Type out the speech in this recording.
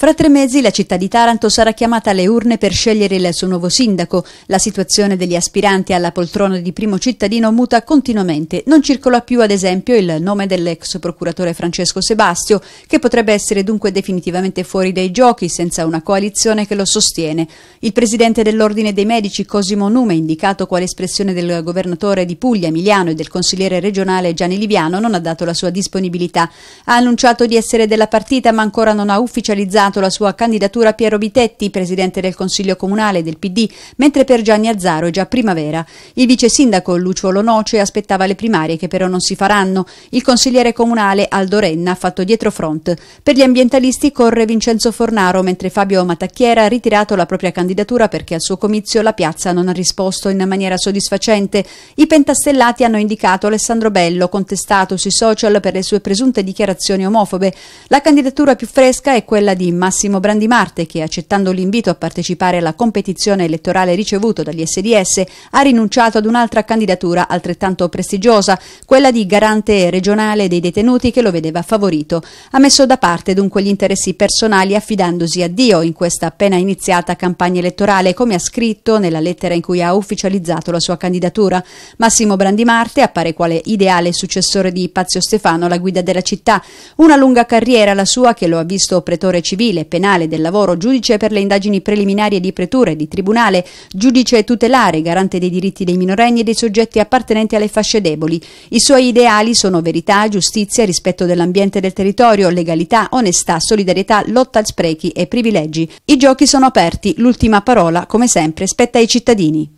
Fra tre mesi la città di Taranto sarà chiamata alle urne per scegliere il suo nuovo sindaco. La situazione degli aspiranti alla poltrona di primo cittadino muta continuamente. Non circola più, ad esempio, il nome dell'ex procuratore Francesco Sebastio, che potrebbe essere dunque definitivamente fuori dai giochi senza una coalizione che lo sostiene. Il presidente dell'Ordine dei Medici, Cosimo Nume, indicato quale espressione del governatore di Puglia, Emiliano, e del consigliere regionale Gianni Liviano, non ha dato la sua disponibilità. Ha annunciato di essere della partita, ma ancora non ha ufficializzato annunciato la sua candidatura Piero Bitetti, presidente del Consiglio Comunale del PD, mentre per Gianni Azzaro è già primavera. Il vice sindaco Lucio Lonoce aspettava le primarie che però non si faranno. Il consigliere comunale Aldo Renna ha fatto dietro front. Per gli ambientalisti corre Vincenzo Fornaro, mentre Fabio Matacchiera ha ritirato la propria candidatura perché al suo comizio la piazza non ha risposto in maniera soddisfacente. I pentastellati hanno indicato Alessandro Bello, contestato sui social per le sue presunte dichiarazioni omofobe. La candidatura più fresca è quella di Massimo Brandimarte che, accettando l'invito a partecipare alla competizione elettorale ricevuto dagli SDS, ha rinunciato ad un'altra candidatura altrettanto prestigiosa, quella di garante regionale dei detenuti che lo vedeva favorito. Ha messo da parte dunque gli interessi personali affidandosi a Dio in questa appena iniziata campagna elettorale, come ha scritto nella lettera in cui ha ufficializzato la sua candidatura. Massimo Brandimarte appare quale ideale successore di Pazio Stefano alla guida della città. Una lunga carriera la sua che lo ha visto pretore civile civile, penale, del lavoro, giudice per le indagini preliminari di pretura e di tribunale, giudice tutelare, garante dei diritti dei minorenni e dei soggetti appartenenti alle fasce deboli. I suoi ideali sono verità, giustizia, rispetto dell'ambiente e del territorio, legalità, onestà, solidarietà, lotta a sprechi e privilegi. I giochi sono aperti, l'ultima parola, come sempre, spetta ai cittadini.